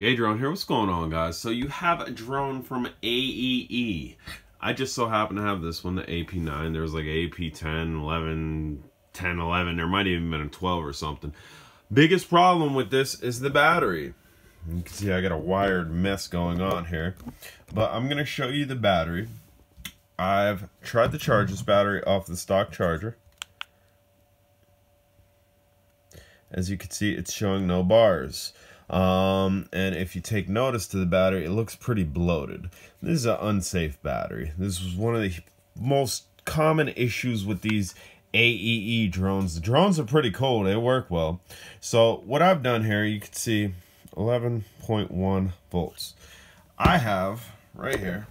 Hey drone here, what's going on guys? So you have a drone from AEE. I just so happen to have this one, the AP9. There was like AP10, 11, 10, 11. There might even been a 12 or something. Biggest problem with this is the battery. You can see I got a wired mess going on here. But I'm going to show you the battery. I've tried to charge this battery off the stock charger. As you can see, it's showing no bars. Um, and if you take notice to the battery, it looks pretty bloated. This is an unsafe battery. This was one of the most common issues with these AEE drones. The drones are pretty cool. They work well. So what I've done here, you can see 11.1 volts. I have right here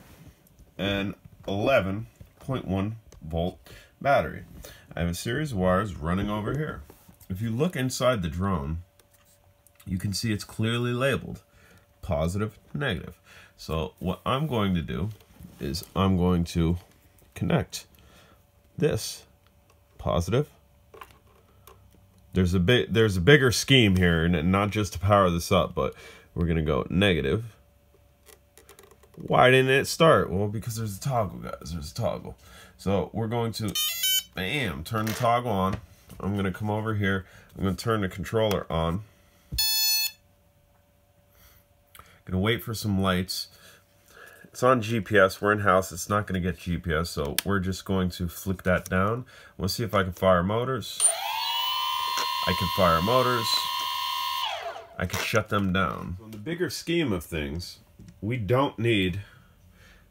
an 11.1 volt battery. I have a series of wires running over here. If you look inside the drone, you can see it's clearly labeled positive, negative. So what I'm going to do is I'm going to connect this positive. There's a bit there's a bigger scheme here and not just to power this up, but we're gonna go negative. Why didn't it start? Well, because there's a toggle, guys. There's a toggle. So we're going to bam turn the toggle on. I'm gonna come over here. I'm gonna turn the controller on. Gonna wait for some lights. It's on GPS. We're in house. It's not gonna get GPS, so we're just going to flick that down. We'll see if I can fire motors. I can fire motors. I can shut them down. In the bigger scheme of things, we don't need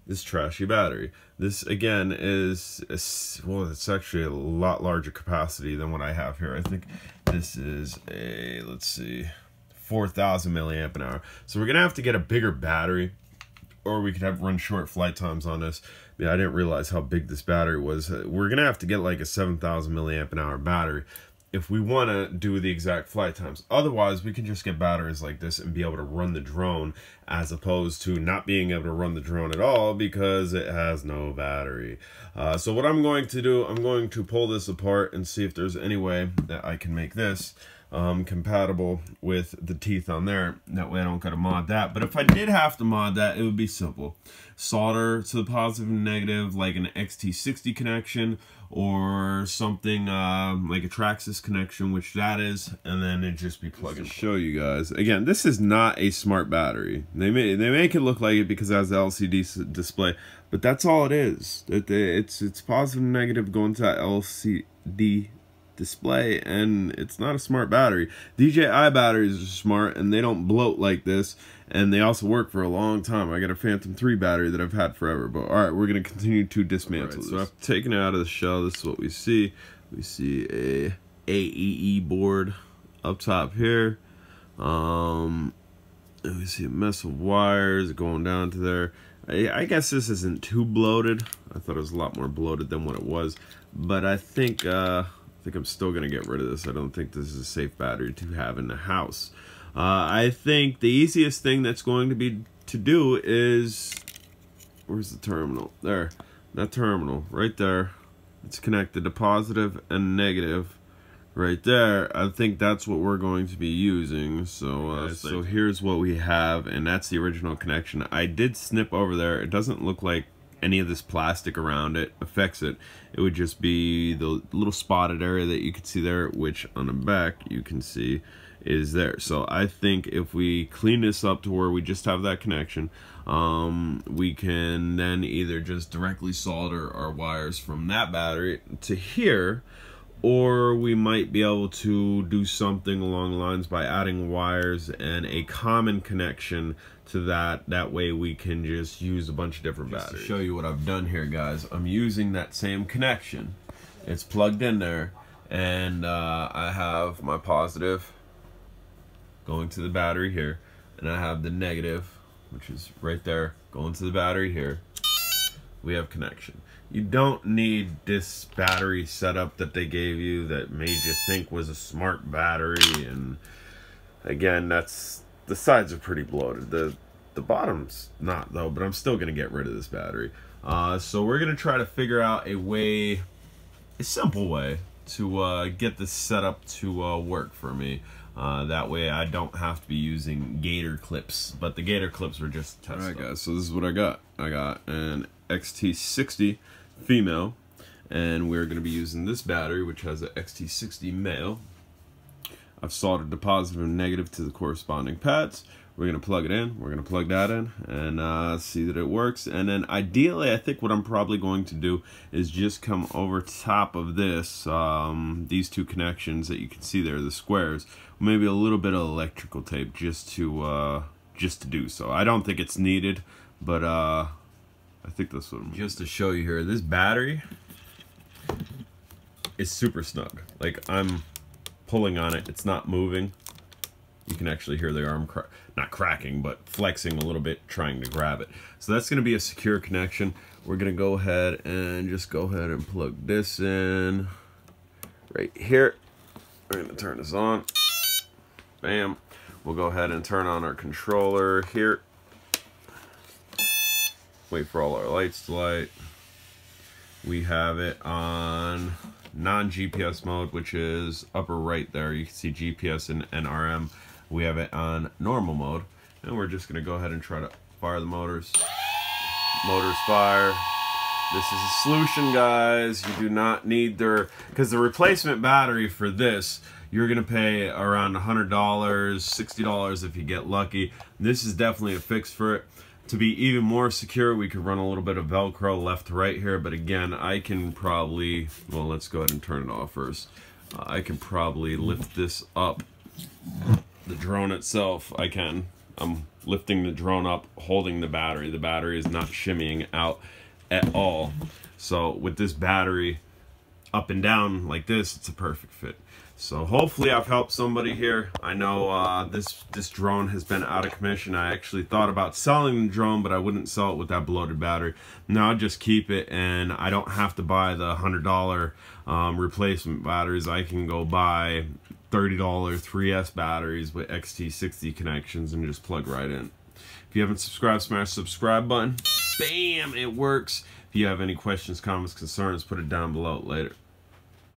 this trashy battery. This again is, a, well, it's actually a lot larger capacity than what I have here. I think this is a, let's see, 4,000 milliamp an hour. So we're going to have to get a bigger battery or we could have run short flight times on this. Yeah, I didn't realize how big this battery was. We're going to have to get like a 7,000 milliamp an hour battery if we want to do the exact flight times. Otherwise, we can just get batteries like this and be able to run the drone as opposed to not being able to run the drone at all because it has no battery. Uh, so what I'm going to do, I'm going to pull this apart and see if there's any way that I can make this um, compatible with the teeth on there. That way I don't gotta mod that. But if I did have to mod that, it would be simple. Solder to the positive and negative like an XT60 connection or something uh, like a Traxxas connection, which that is, and then it just be plugged in. Show you guys. Again, this is not a smart battery. They, may, they make it look like it because it has the LCD display, but that's all it is. It, it's, it's positive and negative going to that LCD display and it's not a smart battery. DJI batteries are smart and they don't bloat like this and they also work for a long time. I got a Phantom 3 battery that I've had forever. But alright, we're going to continue to dismantle right, So I've taken it out of the shell. This is what we see. We see a AEE board up top here. Um, we see a mess of wires going down to there. I, I guess this isn't too bloated. I thought it was a lot more bloated than what it was. But I think... Uh, think I'm still going to get rid of this. I don't think this is a safe battery to have in the house. Uh, I think the easiest thing that's going to be to do is... Where's the terminal? There. That terminal. Right there. It's connected to positive and negative right there. I think that's what we're going to be using. So, uh, so here's what we have, and that's the original connection. I did snip over there. It doesn't look like any of this plastic around it affects it. It would just be the little spotted area that you can see there, which on the back you can see is there. So I think if we clean this up to where we just have that connection, um, we can then either just directly solder our wires from that battery to here, or we might be able to do something along the lines by adding wires and a common connection to that. That way we can just use a bunch of different just batteries. to show you what I've done here guys I'm using that same connection. It's plugged in there and uh, I have my positive going to the battery here and I have the negative which is right there going to the battery here. We have connection you don't need this battery setup that they gave you that made you think was a smart battery and again that's the sides are pretty bloated the the bottom's not though but I'm still gonna get rid of this battery uh, so we're gonna try to figure out a way a simple way to uh, get this setup to uh, work for me Uh, that way I don't have to be using gator clips, but the gator clips were just test. Alright guys, so this is what I got. I got an XT60 female, and we're going to be using this battery, which has an XT60 male. I've soldered the positive and negative to the corresponding pads. We're going to plug it in. We're going to plug that in and uh, see that it works. And then ideally, I think what I'm probably going to do is just come over top of this, um, these two connections that you can see there, the squares, maybe a little bit of electrical tape just to, uh, just to do so. I don't think it's needed, but uh, I think that's what I'm Just to show you here, this battery is super snug. Like I'm pulling on it, it's not moving. You can actually hear the arm not cracking, but flexing a little bit, trying to grab it. So that's going to be a secure connection. We're going to go ahead and just go ahead and plug this in right here. We're going to turn this on. Bam. We'll go ahead and turn on our controller here. Wait for all our lights to light. We have it on non-GPS mode, which is upper right there. You can see GPS and NRM we have it on normal mode. And we're just gonna go ahead and try to fire the motors. Motors fire. This is a solution guys. You do not need their because the replacement battery for this you're gonna pay around hundred dollars sixty dollars if you get lucky. This is definitely a fix for it to be even more secure we could run a little bit of velcro left to right here but again I can probably well let's go ahead and turn it off first uh, I can probably lift this up the drone itself, I can. I'm lifting the drone up, holding the battery. The battery is not shimmying out at all. So with this battery up and down like this, it's a perfect fit. So hopefully I've helped somebody here. I know uh, this this drone has been out of commission. I actually thought about selling the drone, but I wouldn't sell it with that bloated battery. Now I'll just keep it, and I don't have to buy the $100 um, replacement batteries. I can go buy $30 3S batteries with XT60 connections and just plug right in. If you haven't subscribed, smash the subscribe button. Bam! It works. If you have any questions, comments, concerns, put it down below. Later.